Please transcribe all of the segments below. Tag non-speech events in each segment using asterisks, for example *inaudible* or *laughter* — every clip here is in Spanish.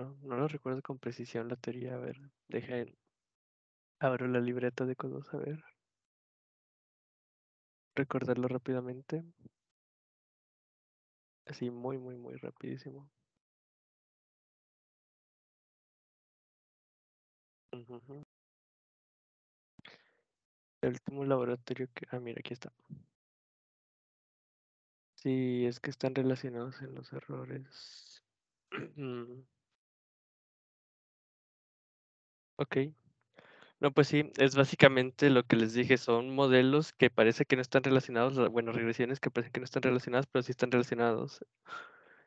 No, no lo recuerdo con precisión la teoría. A ver, dejen. Abro la libreta de codos, a ver. Recordarlo rápidamente. Así, muy, muy, muy rapidísimo. El último laboratorio que... Ah, mira, aquí está. Sí, es que están relacionados en los errores. *clears throat* ok. No, pues sí, es básicamente lo que les dije, son modelos que parece que no están relacionados, la- bueno, regresiones que parecen que no están relacionadas, pero sí están relacionados.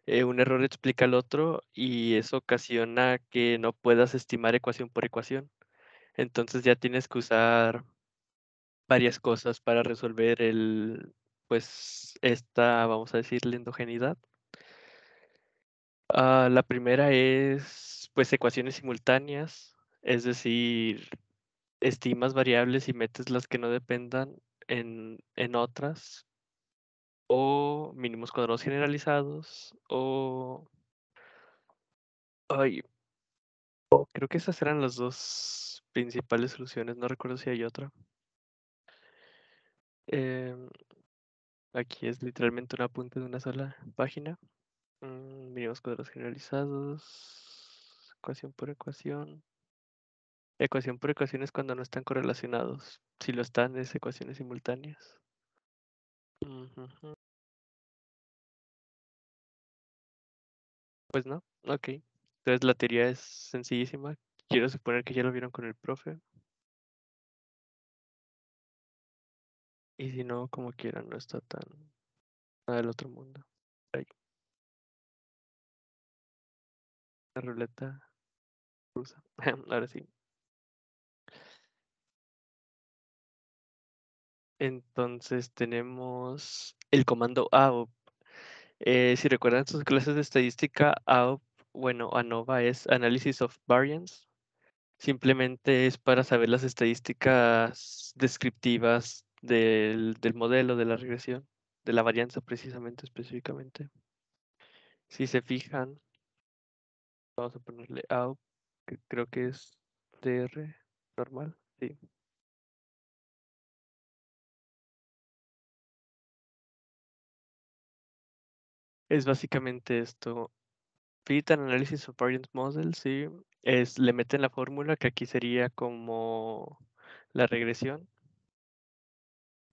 Eh, un error explica el otro y eso ocasiona que no puedas estimar ecuación por ecuación. Entonces ya tienes que usar varias cosas para resolver el, pues, esta, vamos a decir, endogeneidad. Ah, la primera es, pues, ecuaciones simultáneas, es decir, estimas variables y metes las que no dependan en, en otras, o mínimos cuadrados generalizados, o... Ay, oh, creo que esas eran las dos principales soluciones, no recuerdo si hay otra. Em, aquí es literalmente un apunte de una sola página. Mm, mínimos cuadrados generalizados, ecuación por ecuación. Ecuación por ecuación es cuando no están correlacionados. Si lo están, es ecuaciones simultáneas. Pues no, ok. Entonces la teoría es sencillísima. Quiero suponer que ya lo vieron con el profe. Y si no, como quieran, no está tan nada del otro mundo. Ahí, la ruleta rusa. *laughs* Ahora sí. Entonces tenemos el comando AOP. Eh, si recuerdan sus clases de estadística, AOP, bueno, ANOVA es Analysis of Variance. Simplemente es para saber las estadísticas descriptivas del, del modelo de la regresión, de la varianza precisamente, específicamente. Si se fijan, vamos a ponerle AOP, que creo que es TR normal, sí. Es básicamente esto. Fit Analysis of Variance Model, sí. Es, le meten la fórmula que aquí sería como la regresión.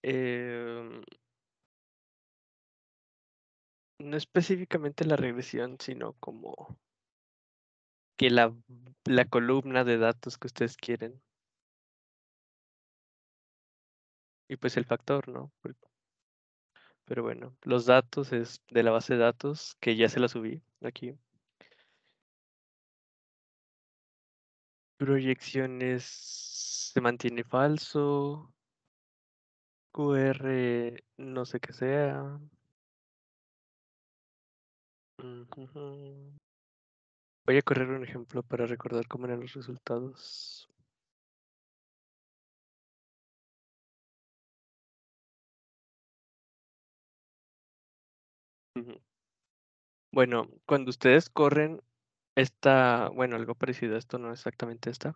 Em, no específicamente la regresión, sino como que la, la columna de datos que ustedes quieren. Y pues el factor, ¿no? Pero bueno, los datos es de la base de datos, que ya se la subí aquí. Proyecciones se mantiene falso. QR no sé qué sea. Voy a correr un ejemplo para recordar cómo eran los resultados. Bueno, cuando ustedes corren esta, bueno, algo parecido a esto, no exactamente esta,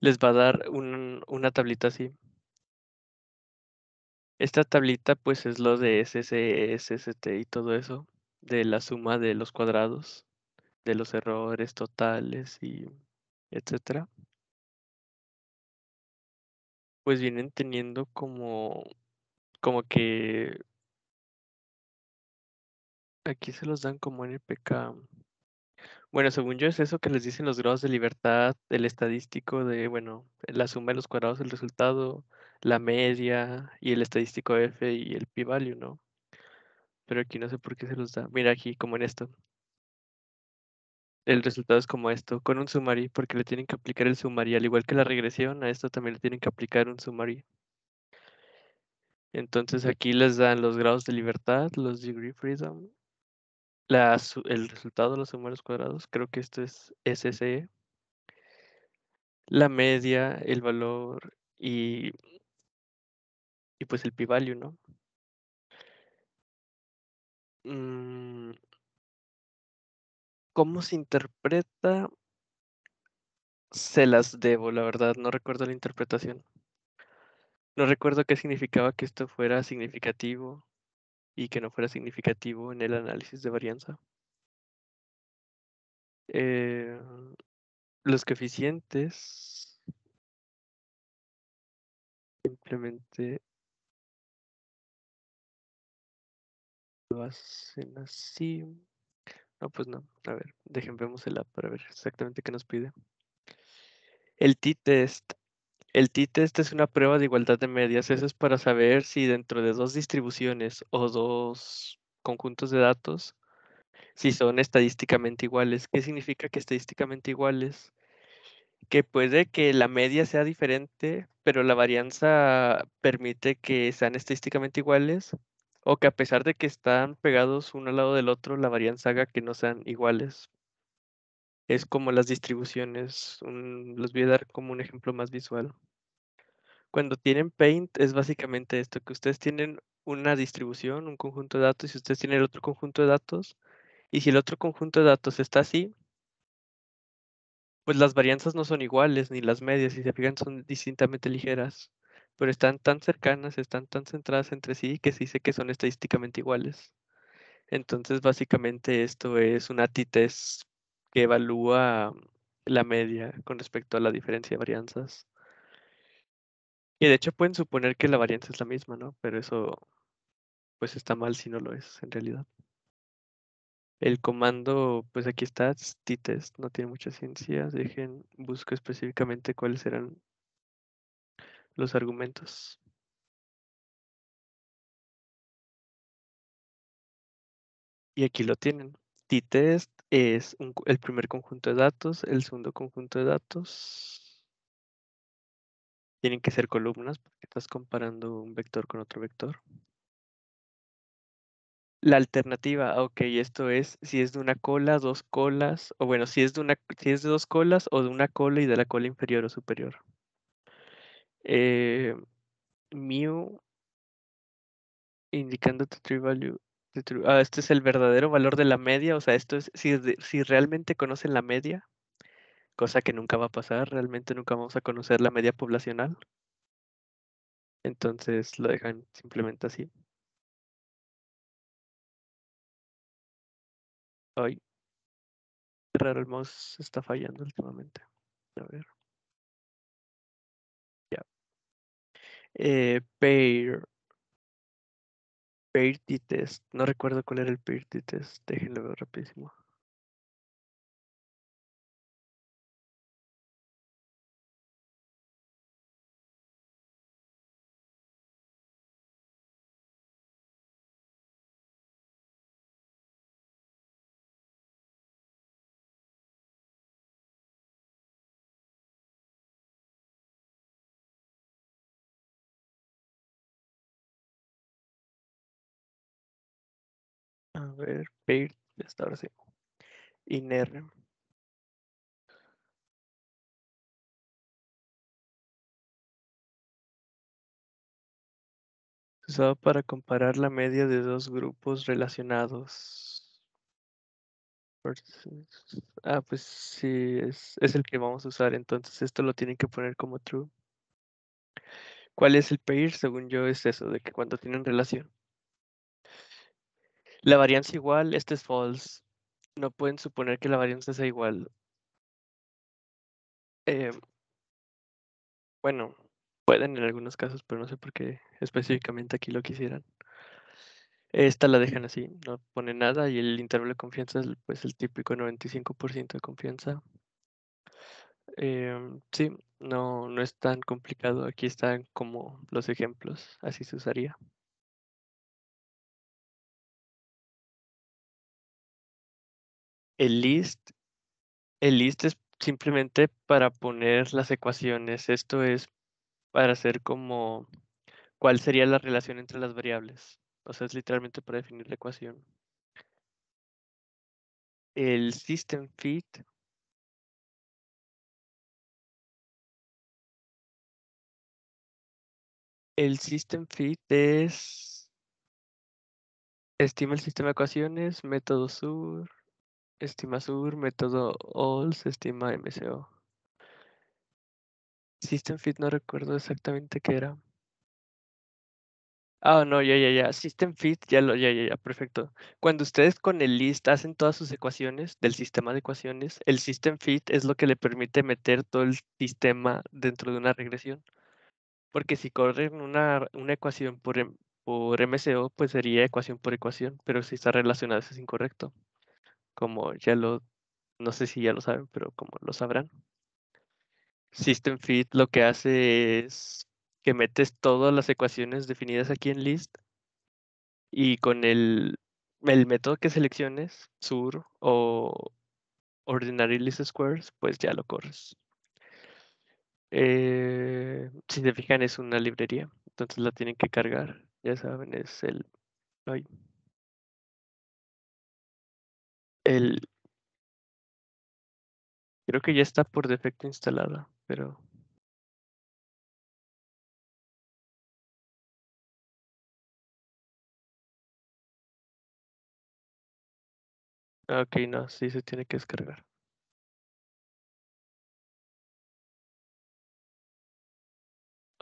les va a dar un- una tablita así. Esta tablita pues es lo de SSE, SST y todo eso, de la suma de los cuadrados, de los errores totales y etcétera. Pues vienen teniendo como, como que aquí se los dan como NPK. Bueno, según yo es eso que les dicen los grados de libertad, el estadístico de, bueno, la suma de los cuadrados del resultado, la media y el estadístico F y el p-value, ¿no? Pero aquí no sé por qué se los da. Mira aquí, como en esto. El resultado es como esto, con un summary, porque le tienen que aplicar el summary, al igual que la regresión, a esto también le tienen que aplicar un summary. Entonces aquí les dan los grados de libertad, los degree freedom, el resultado de los sumarios cuadrados, creo que esto es SSE, la media, el valor y, y pues el p-value, ¿no? Mm, ¿Cómo se interpreta? Se las debo, la verdad, no recuerdo la interpretación. No recuerdo qué significaba que esto fuera significativo y que no fuera significativo en el análisis de varianza. Eh, los coeficientes simplemente lo hacen así. No, pues no. A ver, dejen vemos el app para ver exactamente qué nos pide. El t-test. El t-test es una prueba de igualdad de medias. Eso es para saber si dentro de dos distribuciones o dos conjuntos de datos, si son estadísticamente iguales. ¿Qué significa que estadísticamente iguales? Que puede que la media sea diferente, pero la varianza permite que sean estadísticamente iguales, o que a pesar de que están pegados uno al lado del otro, la varianza haga que no sean iguales. Es como las distribuciones. los voy a dar como un ejemplo más visual. Cuando tienen Paint es básicamente esto, que ustedes tienen una distribución, un conjunto de datos, y ustedes tienen el otro conjunto de datos, y si el otro conjunto de datos está así, pues las varianzas no son iguales, ni las medias, si se fijan, son distintamente ligeras, pero están tan cercanas, están tan centradas entre sí, que sí sé que son estadísticamente iguales. Entonces, básicamente esto es una t-test que evalúa la media con respecto a la diferencia de varianzas. Y de hecho pueden suponer que la varianza es la misma, ¿no? Pero eso pues está mal si no lo es en realidad. El comando, pues aquí está, t-test, no tiene mucha ciencia. Dejen, busco específicamente cuáles eran los argumentos. Y aquí lo tienen. T-test es el primer conjunto de datos, el segundo conjunto de datos. Tienen que ser columnas porque estás comparando un vector con otro vector. La alternativa, ok, esto es si es de una cola, dos colas, o bueno, si es de una, si es de dos colas o de una cola y de la cola inferior o superior. Eh, mu indicando the true value. Ah, este es el verdadero valor de la media, o sea, esto es si, si realmente conocen la media, cosa que nunca va a pasar, realmente nunca vamos a conocer la media poblacional. Entonces lo dejan simplemente así. Ay, raro, el mouse está fallando últimamente. A ver. Ya. Eh, pair. Pair test. No recuerdo cuál era el pair test. Déjenlo ver rapidísimo. A ver, pair, hasta ahora sí. INR. Usado para comparar la media de dos grupos relacionados. Ah, pues sí, es, es el que vamos a usar. Entonces esto lo tienen que poner como true. ¿Cuál es el pair? Según yo es eso, de que cuando tienen relación. La varianza igual, este es false. No pueden suponer que la varianza sea igual. Eh, bueno, pueden en algunos casos, pero no sé por qué específicamente aquí lo quisieran. Esta la dejan así, no pone nada y el intervalo de confianza es pues el típico 95% de confianza. Em, sí, no, no es tan complicado. Aquí están como los ejemplos, así se usaría. El list, el list es simplemente para poner las ecuaciones. Esto es para hacer como cuál sería la relación entre las variables. O sea, es literalmente para definir la ecuación. El system fit El system fit es estima el sistema de ecuaciones, método sur, estima sur, método OLS, estima MCO. System Fit no recuerdo exactamente qué era. Ah, no, ya, ya, ya. System Fit, ya lo, ya, ya, ya, perfecto. Cuando ustedes con el list hacen todas sus ecuaciones del sistema de ecuaciones, el System Fit es lo que le permite meter todo el sistema dentro de una regresión. Porque si corren una, una ecuación por, por MCO, pues sería ecuación por ecuación, pero si está relacionada, eso es incorrecto. Como ya lo, no sé si ya lo saben, pero como lo sabrán. System Fit lo que hace es que metes todas las ecuaciones definidas aquí en list y con el, el método que selecciones, sur o ordinary list squares, pues ya lo corres. Eh, si se fijan es una librería, entonces la tienen que cargar, ya saben, es el, ay, el, creo que ya está por defecto instalada, pero ah, ok, no, sí se tiene que descargar.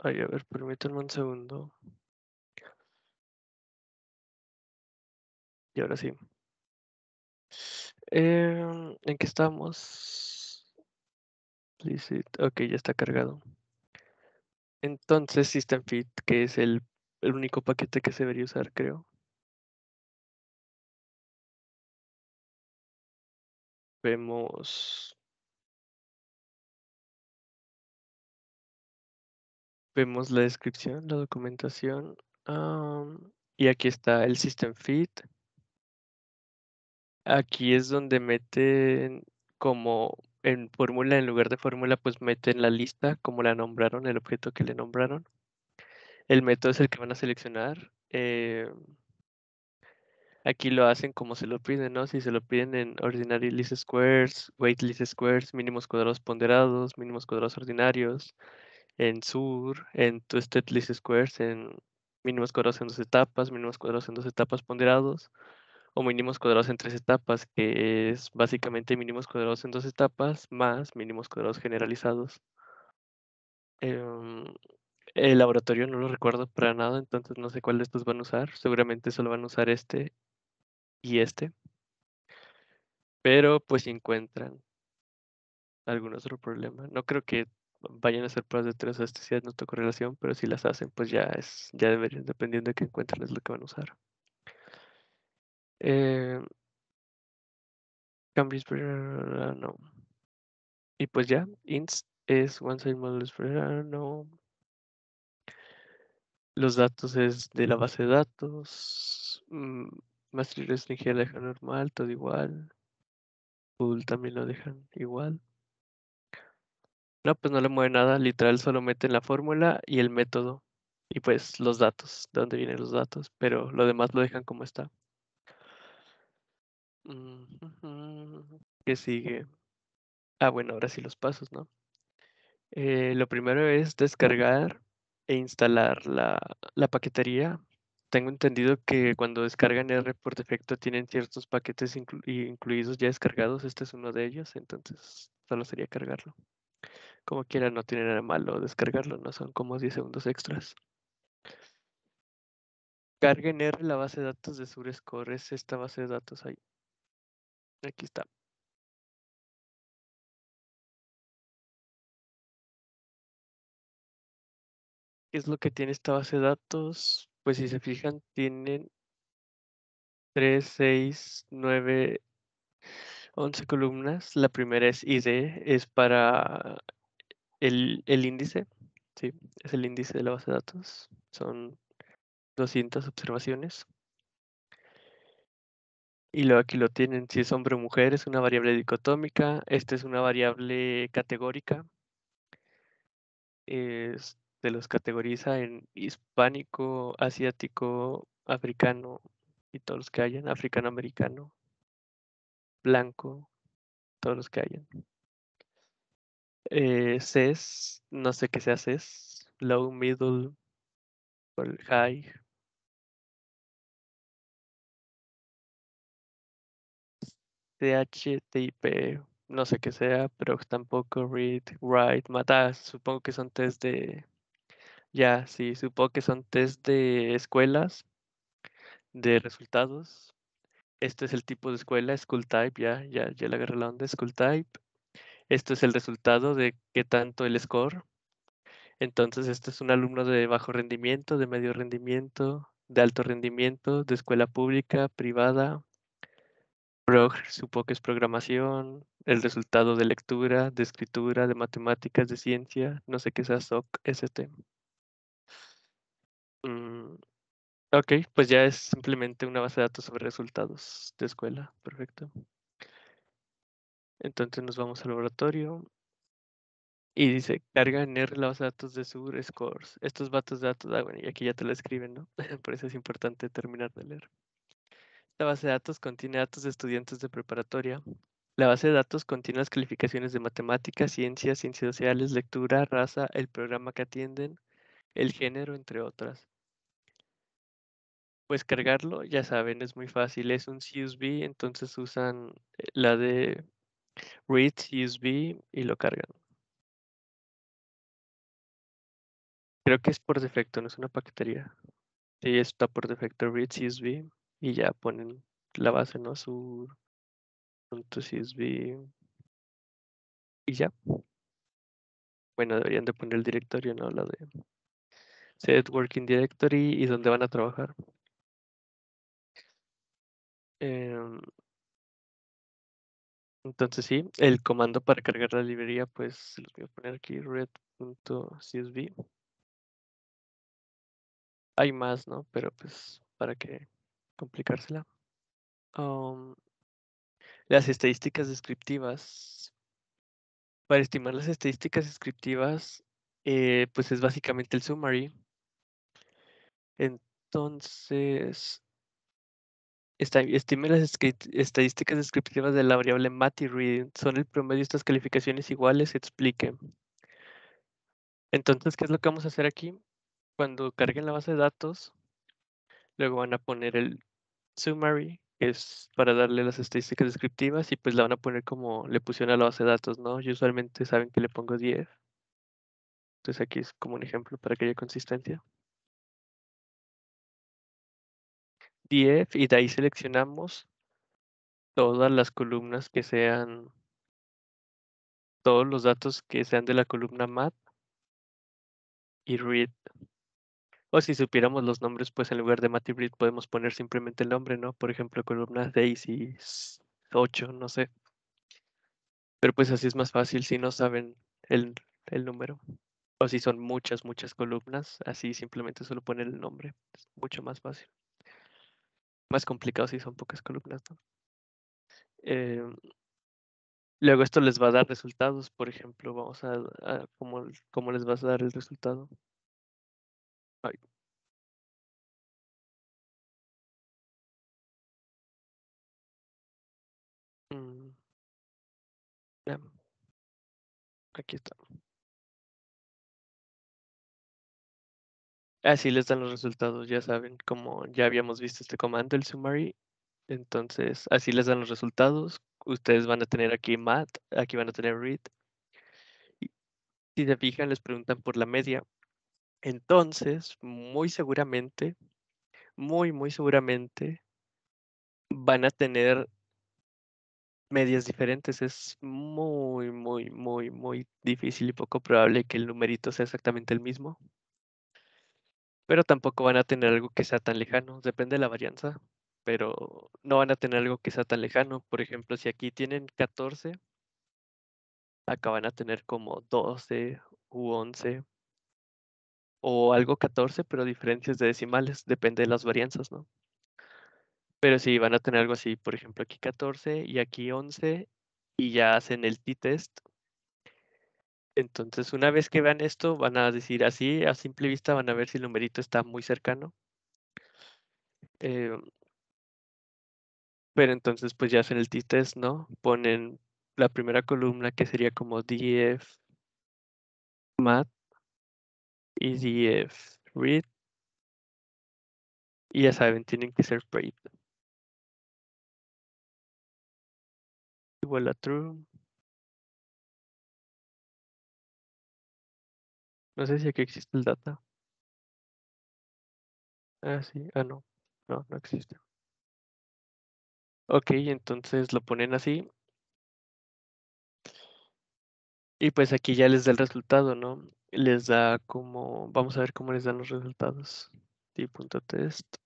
Ay, a ver, permítanme un segundo. Y ahora sí. Em, ¿en qué estamos? Ok, ya está cargado. Entonces, System Fit, que es el, único paquete que se debería usar, creo. Vemos, vemos la descripción, la documentación. y aquí está el System Fit. Aquí es donde meten como en fórmula, en lugar de fórmula, pues meten la lista, como la nombraron, el objeto que le nombraron. El método es el que van a seleccionar. eh, Aquí lo hacen como se lo piden, ¿no? Si se lo piden en ordinary least squares, weight least squares, mínimos cuadrados ponderados, mínimos cuadrados ordinarios, en sur, en twisted least squares, en mínimos cuadrados en dos etapas, mínimos cuadrados en dos etapas ponderados, o mínimos cuadrados en tres etapas, que es básicamente mínimos cuadrados en dos etapas más mínimos cuadrados generalizados. Em, el laboratorio no lo recuerdo para nada, entonces no sé cuál de estos van a usar. Seguramente solo van a usar este y este. Pero pues si encuentran algún otro problema. No creo que vayan a hacer pruebas de teratosticidad no correlación, pero si las hacen, pues ya es, ya deberían, dependiendo de qué encuentren, es lo que van a usar. Eh, no. Y pues ya, inst es one side ah, no. Los datos es de la base de datos. Mm, Master restringida la normal, todo igual. Pool también lo dejan igual. No, pues no le mueve nada, literal solo meten la fórmula y el método. Y pues los datos, de dónde vienen los datos, pero lo demás lo dejan como está. ¿Qué sigue? Ah, bueno, ahora sí los pasos, ¿no? Eh, lo primero es descargar e instalar la, la paquetería. Tengo entendido que cuando descargan R por defecto tienen ciertos paquetes inclu- incluidos ya descargados. Este es uno de ellos, entonces solo sería cargarlo. Como quiera, no tiene nada malo descargarlo, no son como 10 segundos extras. Carguen R la base de datos de Surescore, es esta base de datos ahí. Aquí está. ¿Qué es lo que tiene esta base de datos? Pues si se fijan, tienen 3, 6, 9, 11 columnas. La primera es ID, es para el, el índice. Sí, es el índice de la base de datos. Son 200 observaciones. Y luego aquí lo tienen, si es hombre o mujer, es una variable dicotómica. Esta es una variable categórica. Es, se los categoriza en hispánico, asiático, africano y todos los que hayan, africano-americano, blanco, todos los que hayan. Eh, CES, no sé qué sea CES, low, middle, high. THTIP, no sé qué sea, pero tampoco read, write, matar. Supongo que son test de. Ya, sí, supongo que son test de escuelas, de resultados. Este es el tipo de escuela, school type, ya, ya, ya le agarré la onda, school type. Esto es el resultado de qué tanto el score. Entonces, este es un alumno de bajo rendimiento, de medio rendimiento, de alto rendimiento, de escuela pública, privada. Prog, supongo que es programación, el resultado de lectura, de escritura, de matemáticas, de ciencia, no sé qué sea SOC, ST. Mm, ok, pues ya es simplemente una base de datos sobre resultados de escuela. Perfecto. Entonces nos vamos al laboratorio. Y dice, carga en R la base de datos de sur scores. Estos bases de datos, ah, bueno, y aquí ya te lo escriben, ¿no? *laughs* Por eso es importante terminar de leer. Esta base de datos contiene datos de estudiantes de preparatoria. La base de datos contiene las calificaciones de matemáticas, ciencias, ciencias sociales, lectura, raza, el programa que atienden, el género, entre otras. Pues cargarlo, ya saben, es muy fácil. Es un CSV, entonces usan eh, la de read CSV y lo cargan. Creo que es por defecto, no es una paquetería. Sí, está por defecto read CSV y ya ponen la base, ¿no? Su CSV y ya. Bueno, deberían de poner el directorio, ¿no? La de set working directory y dónde van a trabajar. Em, entonces sí, el comando para cargar la librería, pues lo voy a poner aquí red.csv. Hay más, ¿no? Pero pues, ¿para qué complicársela? Um, las estadísticas descriptivas. Para estimar las estadísticas descriptivas, eh, pues es básicamente el summary. Entonces, estime las estadísticas descriptivas de la variable MATI Son el promedio de estas calificaciones iguales, explique. Entonces, ¿qué es lo que vamos a hacer aquí? Cuando carguen la base de datos, luego van a poner el summary, es para darle las estadísticas descriptivas, y pues la van a poner como le pusieron a la base de datos, ¿no? Y usualmente saben que le pongo 10. Entonces aquí es como un ejemplo para que haya consistencia. 10 y de ahí seleccionamos todas las columnas que sean, todos los datos que sean de la columna mat y read. O si supiéramos los nombres, pues en lugar de mat y read podemos poner simplemente el nombre, ¿no? Por ejemplo, columna 6 y 8, no sé. Pero pues así es más fácil si no saben el, número. O si son muchas, muchas columnas, así simplemente solo poner el nombre. Es mucho más fácil. Más complicado si son pocas columnas, ¿no? Em, luego esto les va a dar resultados, por ejemplo, vamos a, cómo, les vas a dar el resultado. Mm. Aquí está. Así les dan los resultados, ya saben, como ya habíamos visto este comando, el summary. Entonces, así les dan los resultados. Ustedes van a tener aquí mat, aquí van a tener read. si se fijan, les preguntan por la media. Entonces, muy seguramente, muy, muy seguramente, van a tener medias diferentes. Es muy, muy, muy, muy difícil y poco probable que el numerito sea exactamente el mismo pero tampoco van a tener algo que sea tan lejano, depende de la varianza, pero no van a tener algo que sea tan lejano. Por ejemplo, si aquí tienen 14, acá van a tener como 12 u 11 o algo 14, pero diferencias de decimales, depende de las varianzas, ¿no? Pero sí, van a tener algo así, por ejemplo, aquí 14 y aquí 11 y ya hacen el t-test entonces, una vez que vean esto, van a decir así, a simple vista, van a ver si el numerito está muy cercano. Em pero entonces, pues ya hacen el t-test, ¿no? Ponen la primera columna que sería como df mat y df read. Y ya saben, tienen que ser break. igual a true. No sé si aquí existe el data. Ah, sí. Ah, no. No, no existe. Ok, entonces lo ponen así. Y pues aquí ya les da el resultado, ¿no? Les da como, vamos a ver cómo les dan los resultados. T.test.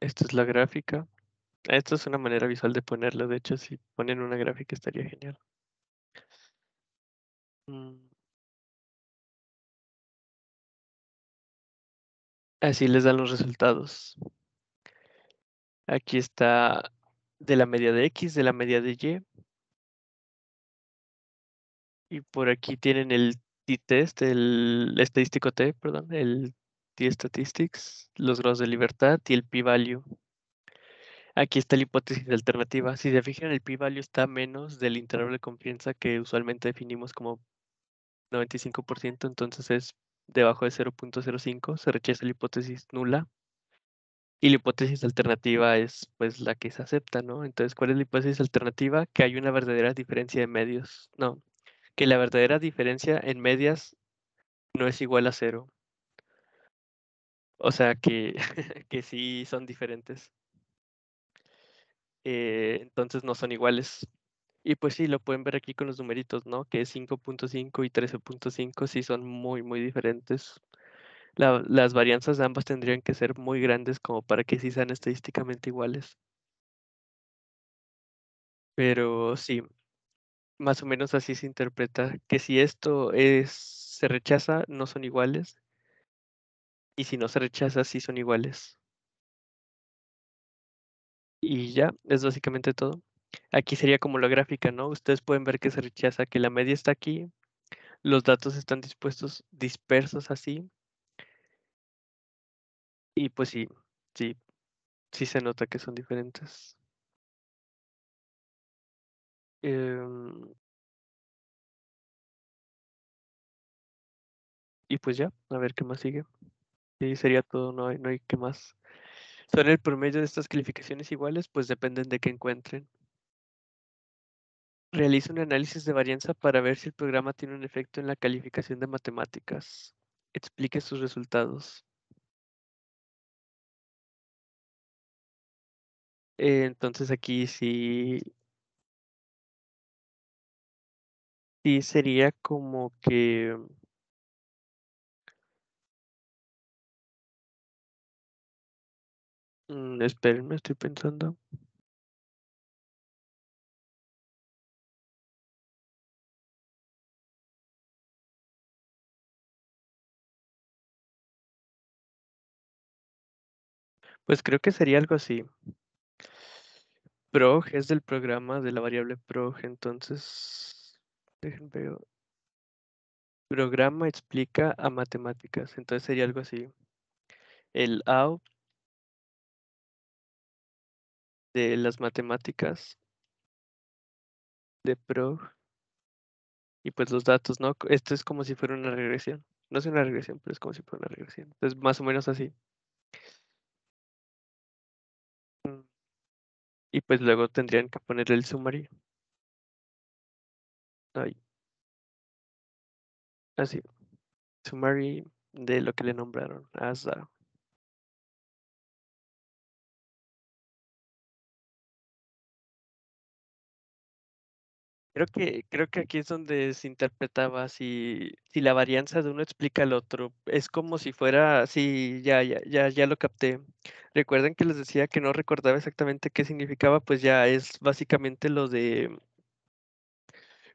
Esta es la gráfica. Esta es una manera visual de ponerlo. De hecho, si ponen una gráfica estaría genial. Mm. Así les dan los resultados. Aquí está de la media de X, de la media de Y. Y por aquí tienen el t-test, el estadístico T, perdón, el t-statistics, los grados de libertad y el p-value. Aquí está la hipótesis alternativa. Si se fijan, el p-value está menos del intervalo de confianza que usualmente definimos como 95%, entonces es debajo de 0.05, se rechaza la hipótesis nula. Y la hipótesis alternativa es pues la que se acepta, ¿no? Entonces, ¿cuál es la hipótesis alternativa? Que hay una verdadera diferencia de medios. No, que la verdadera diferencia en medias no es igual a cero. O sea que, *laughs* que sí son diferentes. Eh, entonces no son iguales. Y pues sí, lo pueden ver aquí con los numeritos, ¿no? Que 5.5 y 13.5 sí son muy, muy diferentes. Las varianzas de ambas tendrían que ser muy grandes como para que sí sean estadísticamente iguales. Pero sí, más o menos así se interpreta que si esto es se rechaza, no son iguales. Y si no se rechaza, sí son iguales. Y ya, es básicamente todo. Aquí sería como la gráfica, ¿no? Ustedes pueden ver que se rechaza que la media está aquí, los datos están dispuestos, dispersos así. Y pues sí, sí, sí se nota que son diferentes. Em, y pues ya, a ver qué más sigue. Y sería todo, no hay, no hay que más. ¿Son el promedio de estas calificaciones iguales? Pues dependen de qué encuentren. Realiza un análisis de varianza para ver si el programa tiene un efecto en la calificación de matemáticas. Explique sus resultados. Eh, entonces aquí sí, sí sería como que mm, espérenme, estoy pensando. Pues creo que sería algo así. Prog es del programa de la variable prog, entonces déjenme ver. Programa explica a matemáticas, entonces sería algo así. El out de las matemáticas de prog y pues los datos, ¿no? Esto es como si fuera una regresión. No es una regresión, pero es como si fuera una regresión. Entonces, más o menos así. Y pues luego tendrían que poner el summary. Ahí. Así. Summary de lo que le nombraron. Asa. Creo que, creo que aquí es donde se interpretaba si, si la varianza de uno explica al otro. Es como si fuera, sí, ya, ya, ya, ya lo capté. Recuerden que les decía que no recordaba exactamente qué significaba, pues ya es básicamente lo de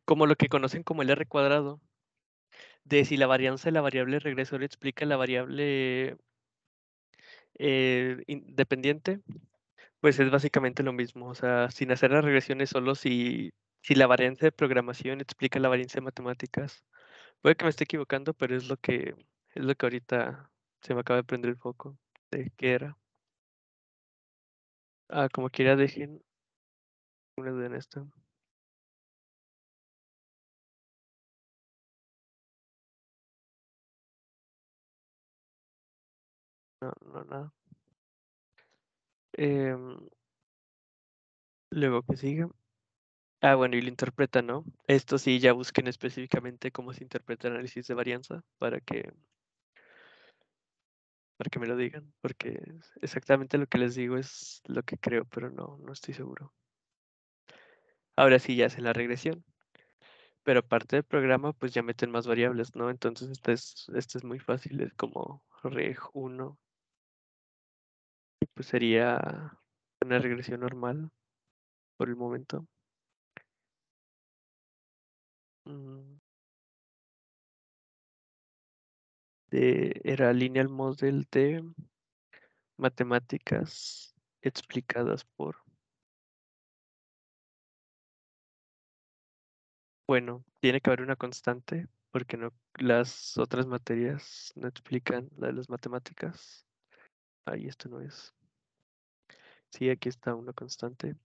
como lo que conocen como el R cuadrado. De si la varianza de la variable regresor explica la variable eh, independiente, pues es básicamente lo mismo. O sea, sin hacer las regresiones solo si si la varianza de programación explica la varianza de matemáticas. Puede que me esté equivocando, pero es lo que es lo que ahorita se me acaba de prender el foco de qué era. Ah, como quiera dejen una duda en esto. No, no, nada. Em, luego que sigue. Ah, bueno, y lo interpreta, ¿no? Esto sí, ya busquen específicamente cómo se interpreta el análisis de varianza para que, para que me lo digan, porque exactamente lo que les digo es lo que creo, pero no, no estoy seguro. Ahora sí ya hacen la regresión. Pero aparte del programa, pues ya meten más variables, ¿no? Entonces este es, este es muy fácil, es como reg 1. Y pues sería una regresión normal por el momento. De, era lineal model de matemáticas explicadas por Bueno, tiene que haber una constante, porque no, las otras materias no explican la de las matemáticas. Ahí esto no es. Sí, aquí está una constante.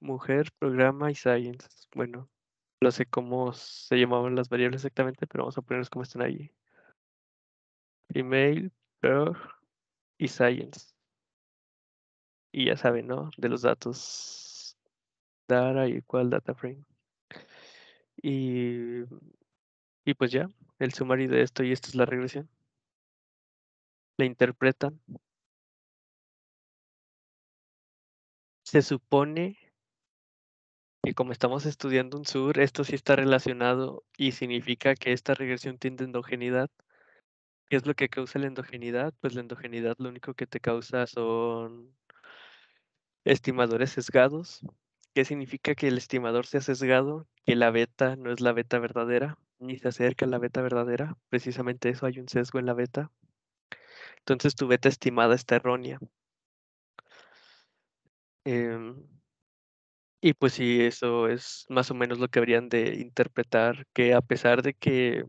Mujer, programa y science. Bueno, no sé cómo se llamaban las variables exactamente, pero vamos a ponerlos como están ahí. Email, prog y science. Y ya saben, ¿no? De los datos. Data igual data frame. Y, y pues ya, el sumario de esto y esta es la regresión. La interpretan. Se supone que como estamos estudiando un sur, esto sí está relacionado y significa que esta regresión tiene endogeneidad. ¿Qué es lo que causa la endogeneidad? Pues la endogeneidad lo único que te causa son estimadores sesgados. ¿Qué significa que el estimador sea sesgado? Que la beta no es la beta verdadera, ni se acerca a la beta verdadera. Precisamente eso, hay un sesgo en la beta. Entonces tu beta estimada está errónea. Em, y pues sí, eso es más o menos lo que habrían de interpretar, que a pesar de que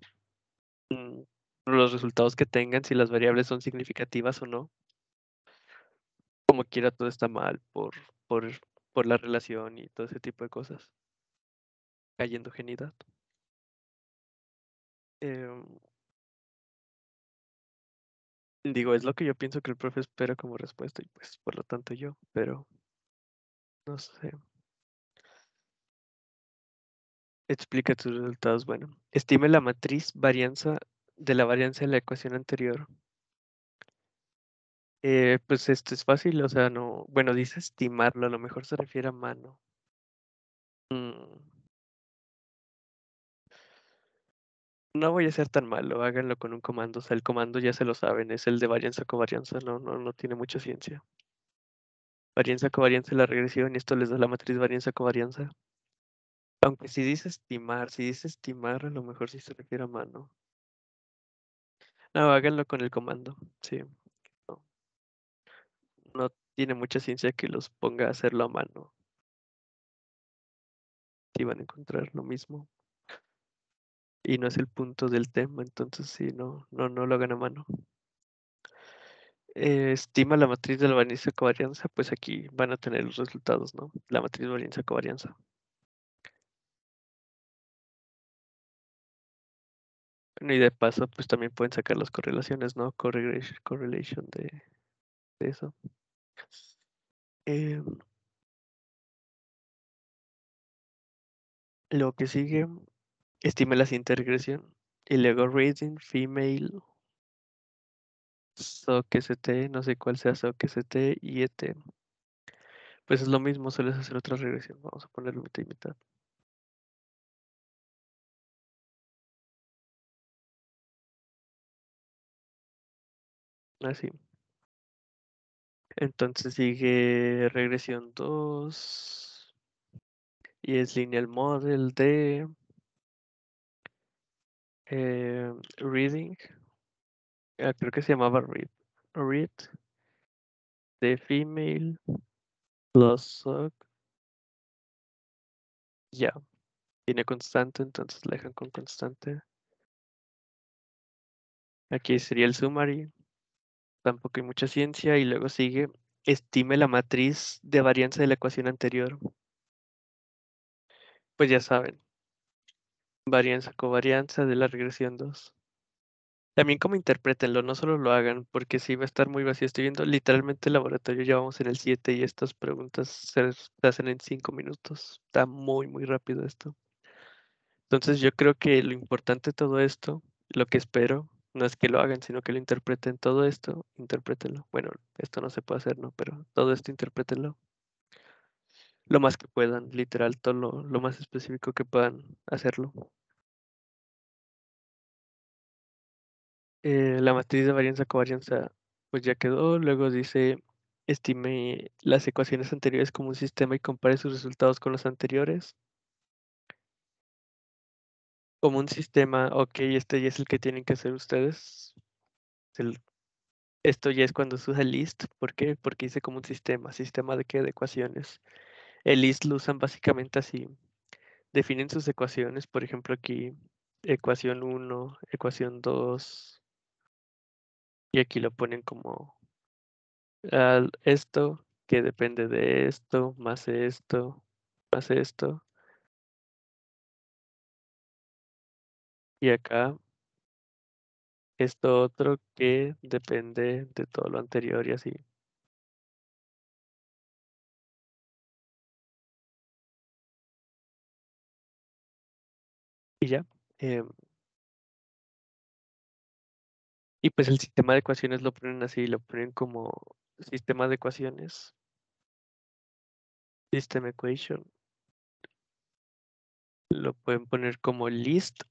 mm, los resultados que tengan, si las variables son significativas o no, como quiera todo está mal por, por, por la relación y todo ese tipo de cosas. Hay endogeneidad. Em, digo, es lo que yo pienso que el profe espera como respuesta y pues por lo tanto yo, pero no sé. Explica tus resultados. Bueno, estime la matriz varianza de la varianza de la ecuación anterior. Eh, pues esto es fácil, o sea, no, bueno, dice estimarlo, a lo mejor se refiere a mano. Mm. No voy a ser tan malo, háganlo con un comando, o sea, el comando ya se lo saben, es el de varianza covarianza, no, no, no tiene mucha ciencia. Varianza covarianza la regresión y esto les da la matriz varianza covarianza. Aunque si dice estimar, si dice estimar, a lo mejor sí se refiere a mano. No, háganlo con el comando, sí. No, tiene mucha ciencia que los ponga a hacerlo a mano. Si van a encontrar lo mismo. Y no es el punto del tema, entonces sí, no, no, no lo hagan a mano. Eh, estima la matriz de la varianza covarianza, pues aquí van a tener los resultados, ¿no? La matriz de varianza covarianza. Y de paso, pues también pueden sacar las correlaciones, ¿no? Correlation, correlation de, eso. Em, lo que sigue, estime la siguiente regresión. Y luego reading, female, SOC ST, no sé cuál sea SOC ST y ET. Pues es lo mismo, sueles hacer otra regresión. Vamos a ponerlo mitad y mitad. Así. Entonces sigue regresión 2. Y es lineal model de eh, reading. Ah, creo que se llamaba read. Read de female plus sock. Ya. Tiene constante, entonces la dejan con constante. Aquí sería el summary tampoco hay mucha ciencia. Y luego sigue, estime la matriz de varianza de la ecuación anterior. Pues ya saben, varianza covarianza de la regresión 2. También como interprétenlo, no solo lo hagan, porque sí va a estar muy vacío. Estoy viendo literalmente el laboratorio, ya vamos en el 7 y estas preguntas se hacen en 5 minutos. Está muy, muy rápido esto. Entonces yo creo que lo importante de todo esto, lo que espero, no es que lo hagan, sino que lo interpreten todo esto, interprétenlo. Bueno, esto no se puede hacer, ¿no? Pero todo esto interprétenlo. Lo más que puedan, literal, todo lo, lo más específico que puedan hacerlo. Eh, la matriz de varianza covarianza pues ya quedó. Luego dice, estime las ecuaciones anteriores como un sistema y compare sus resultados con los anteriores. Como un sistema, ok, este ya es el que tienen que hacer ustedes. Esto ya es cuando se usa list. ¿Por qué? Porque dice como un sistema. ¿Sistema de qué? De ecuaciones. El list lo usan básicamente así. Definen sus ecuaciones, por ejemplo aquí, ecuación 1, ecuación 2, y aquí lo ponen como al- esto que depende de esto, más esto, más esto. Y acá esto otro que depende de todo lo anterior y así. Y ya. em, y pues el sistema de ecuaciones lo ponen así, lo ponen como sistema de ecuaciones. System equation. Lo pueden poner como list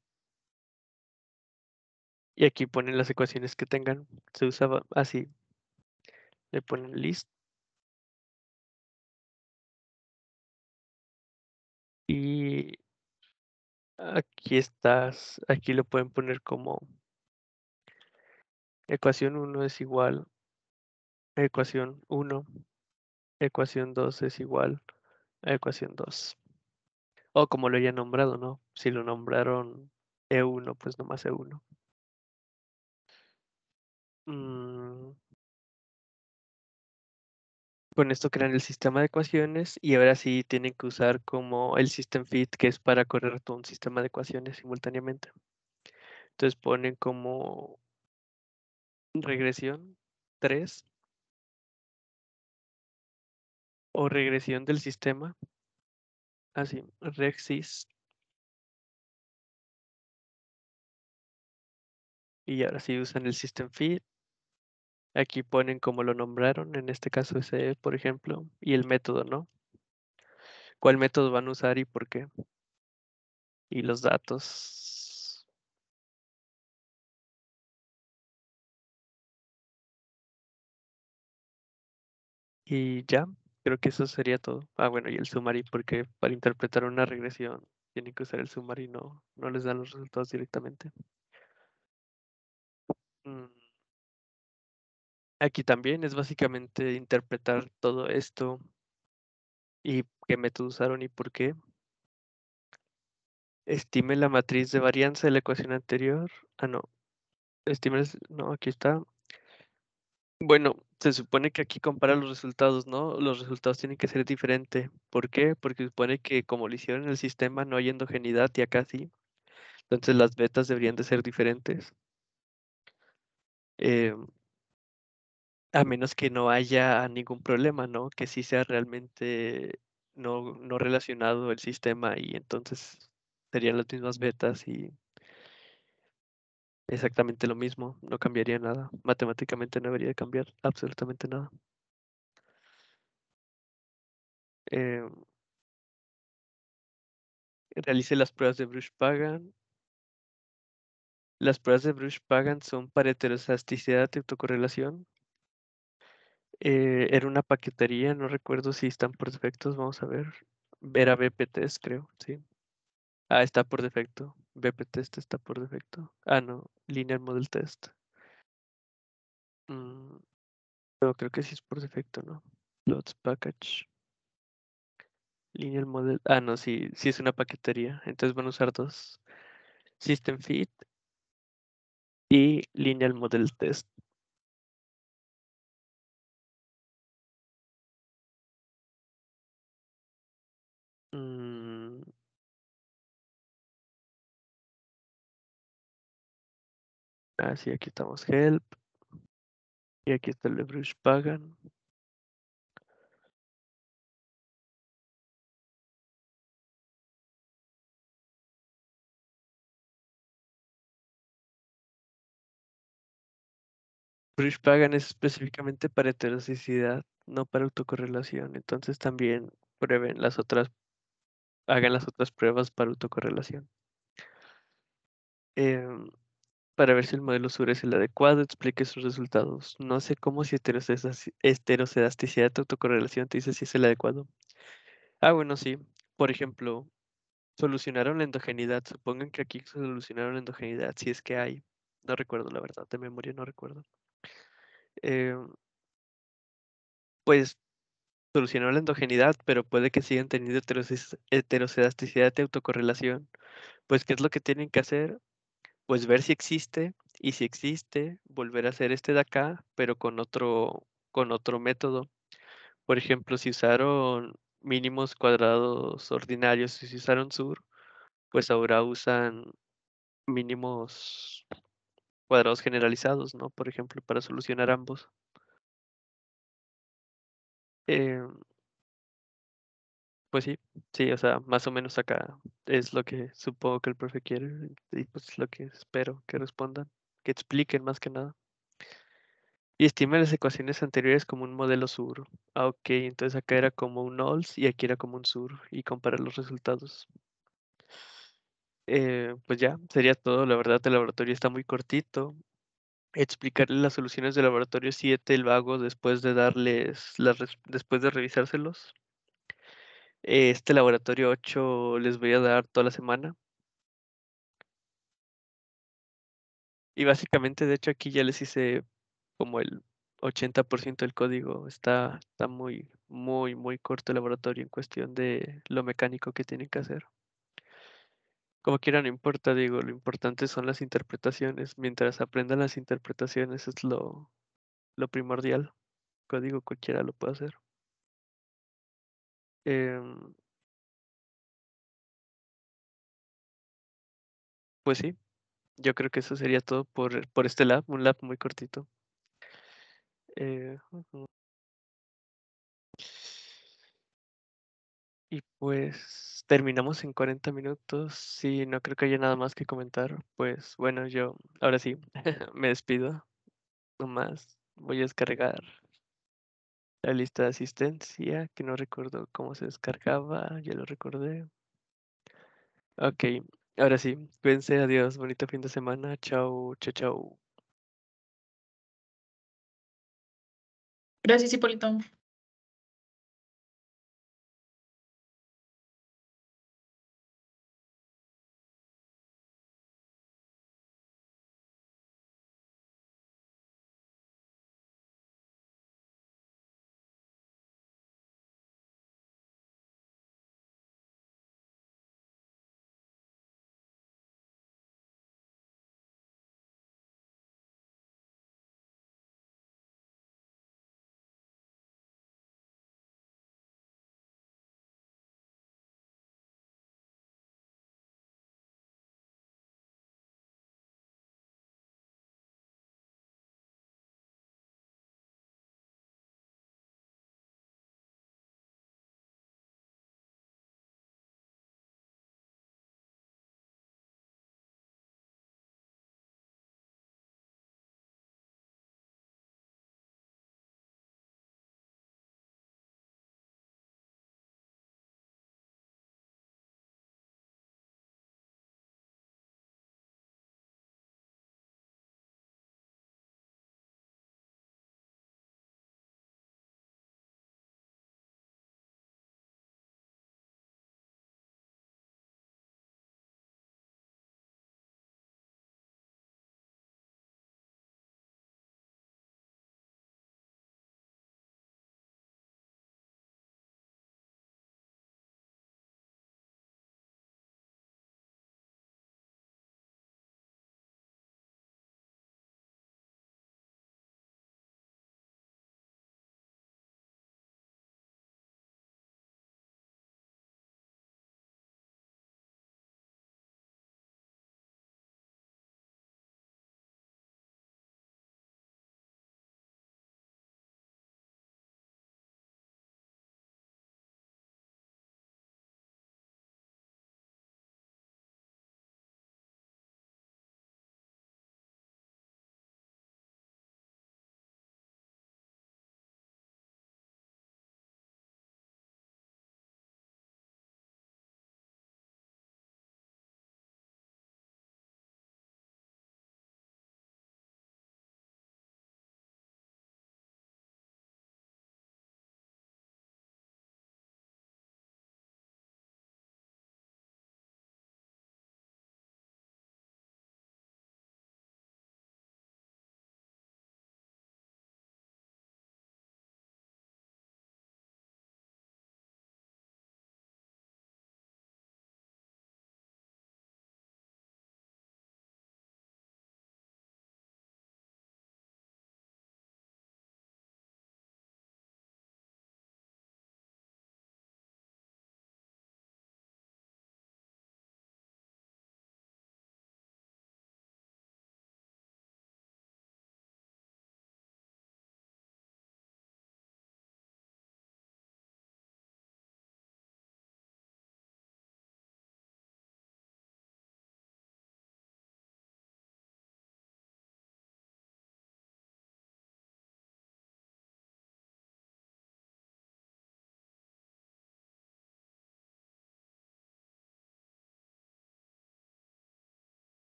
Y aquí ponen las ecuaciones que tengan. Se usaba así. Le ponen list. Y aquí estás. Aquí lo pueden poner como ecuación 1 es igual a ecuación 1. Ecuación 2 es igual a ecuación 2. O como lo hayan nombrado, ¿no? Si lo nombraron E1, pues nomás E1. Mm, Con esto crean el sistema de ecuaciones y ahora sí tienen que usar como el system fit, que es para correr todo un sistema de ecuaciones simultáneamente. Entonces ponen como regresión 3 o regresión del sistema. Así, rexis. Y ahora sí usan el system fit. Aquí ponen como lo nombraron, en este caso ese, por ejemplo, y el método, ¿no? ¿Cuál método van a usar y por qué? Y los datos. Y ya, creo que eso sería todo. Ah, bueno, y el summary, porque para interpretar una regresión tienen que usar el summary, no, no les dan los resultados directamente. Mm, Aquí también es básicamente interpretar todo esto y qué método usaron y por qué. Estime la matriz de varianza de la ecuación anterior. Ah, no. Estime, no, aquí está. Bueno, se supone que aquí compara los resultados, ¿no? Los resultados tienen que ser diferentes. ¿Por qué? Porque supone que como lo hicieron en el sistema no hay endogeneidad y acá sí. Entonces las betas deberían de ser diferentes. Eh, a menos que no haya ningún problema, ¿no? Que sí sea realmente no, no relacionado el sistema y entonces serían las mismas betas y exactamente lo mismo, no cambiaría nada. Matemáticamente no debería cambiar absolutamente nada. Eh, realice las pruebas de Bruch-Pagan. Las pruebas de Bruch-Pagan son para heterosasticidad y autocorrelación. Eh, era una paquetería, no recuerdo si están por defectos, vamos a ver. Era BPTs, creo, sí. Ah, está por defecto. BP test está por defecto. Ah, no. Linear Model Test. Mm, no, creo que sí es por defecto, ¿no? Lots Package. Linear Model. Ah, no, sí, sí es una paquetería. Entonces van a usar dos. System Fit y Linear Model Test. Ah, sí, aquí estamos help. Y aquí está el de Bruce Pagan. Bruce Pagan es específicamente para heterocidad, no para autocorrelación. Entonces también prueben las otras, hagan las otras pruebas para autocorrelación. Em, para ver si el modelo SUR es el adecuado, explique sus resultados. No sé cómo si heterocedasticidad de autocorrelación te dice si es el adecuado. Ah, bueno, sí. Por ejemplo, solucionaron la endogeneidad. Supongan que aquí solucionaron la endogeneidad, si es que hay. No recuerdo, la verdad, de memoria no recuerdo. Em, pues solucionaron la endogeneidad, pero puede que sigan teniendo heterocedasticidad de autocorrelación. Pues, ¿qué es lo que tienen que hacer? Pues ver si existe y si existe, volver a hacer este de acá, pero con otro, con otro método. Por ejemplo, si usaron mínimos cuadrados ordinarios y si usaron sur, pues ahora usan mínimos cuadrados generalizados, ¿no? Por ejemplo, para solucionar ambos. Em, pues sí, sí, o sea, más o menos acá es lo que supongo que el profe quiere y pues lo que espero que respondan, que expliquen más que nada. Y estima las ecuaciones anteriores como un modelo sur. Ah, ok, entonces acá era como un NOLS y aquí era como un sur y comparar los resultados. Eh, pues ya, sería todo. La verdad, el laboratorio está muy cortito. Explicarle las soluciones del laboratorio 7 el vago después de darles, las, después de revisárselos. Este laboratorio 8 les voy a dar toda la semana. Y básicamente, de hecho, aquí ya les hice como el 80% del código. Está, está muy, muy, muy corto el laboratorio en cuestión de lo mecánico que tienen que hacer. Como quiera, no importa, digo, lo importante son las interpretaciones. Mientras aprendan las interpretaciones es lo, lo primordial. Código cualquiera lo puede hacer. Em, pues sí, yo creo que eso sería todo por, por este lab, un lab muy cortito. Eh, y pues terminamos en 40 minutos. Sí, no creo que haya nada más que comentar. Pues bueno, yo ahora sí *laughs* me despido. Nomás voy a descargar la lista de asistencia, que no recuerdo cómo se descargaba, ya lo recordé. Ok, ahora sí, cuídense, adiós, bonito fin de semana, chao, chao, chao. Gracias, Hipólito.